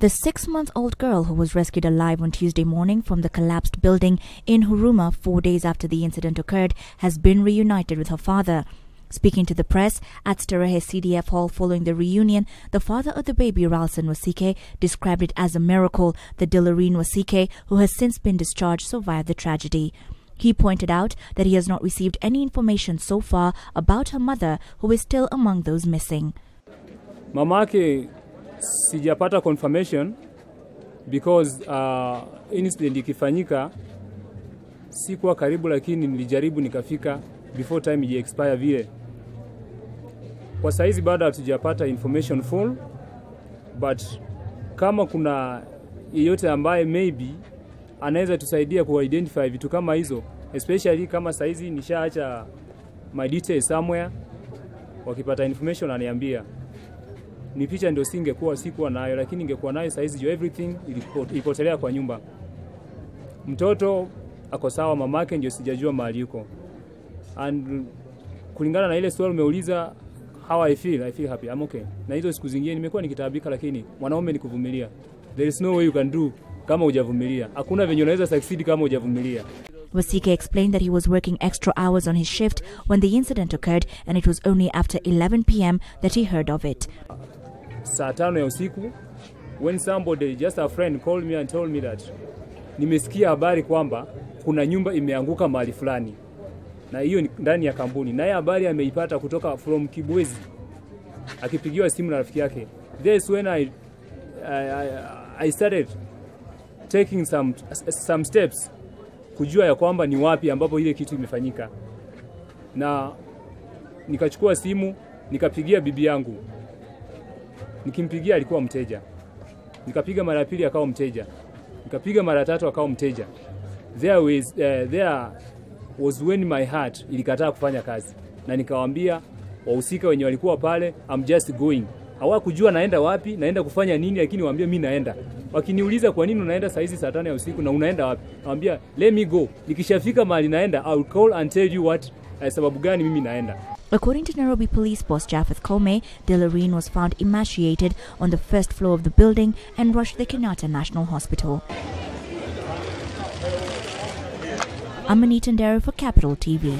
The six month old girl who was rescued alive on Tuesday morning from the collapsed building in Huruma four days after the incident occurred has been reunited with her father. Speaking to the press at Starehe CDF Hall following the reunion, the father of the baby, Ralston Wasike, described it as a miracle that Dillarine Wasike, who has since been discharged, survived the tragedy. He pointed out that he has not received any information so far about her mother, who is still among those missing. Mamake sijapata confirmation because uh, incident ikifanyika sikuwa karibu, lakini nilijaribu nikafika before time ije expire vile. Kwa saizi bado hatujapata information full, but kama kuna yeyote ambaye maybe anaweza tusaidia ku identify vitu kama hizo, especially kama saizi nishaacha my details somewhere, wakipata information aniambia ni picha ndio singekuwa sikuwa nayo, lakini ingekuwa nayo saa hizi everything ilipotelea kwa nyumba. Mtoto ako sawa, mamake ndio sijajua mahali yuko, and kulingana na ile swali umeuliza how I feel, I feel happy, I'm okay. Na hizo siku zingine nimekuwa nikitaabika, lakini mwanaume ni kuvumilia. There is no way you can do kama hujavumilia. Hakuna venye unaweza succeed kama hujavumilia. Wasike explained that he was working extra hours on his shift when the incident occurred, and it was only after 11 p.m. that he heard of it. Saa tano ya usiku when somebody just a friend called me and told me that nimesikia habari kwamba kuna nyumba imeanguka mahali fulani, na hiyo ni ndani ya kampuni, naye habari ameipata kutoka from Kibwezi. Akipigiwa simu na rafiki yake. This when I, I, I started taking some, some steps kujua ya kwamba ni wapi ambapo ile kitu imefanyika, na nikachukua simu nikapigia bibi yangu nikimpigia alikuwa mteja, nikapiga mara pili akawa mteja, nikapiga mara tatu akawa mteja. There was, uh, there was when my heart ilikataa kufanya kazi, na nikawaambia wahusika wenye walikuwa pale, I'm just going. Hawakujua naenda wapi, naenda kufanya nini, lakini waambia mi naenda. Wakiniuliza kwa nini unaenda saa hizi saa tano ya usiku na unaenda wapi, nawaambia let me go. Nikishafika mahali naenda, I'll call and tell you what, uh, sababu gani mimi naenda. According to Nairobi Police Boss Japheth Kome, Dillarine was found emaciated on the first floor of the building and rushed to the Kenyatta National Hospital. I'm Anita Ndero for Capital TV.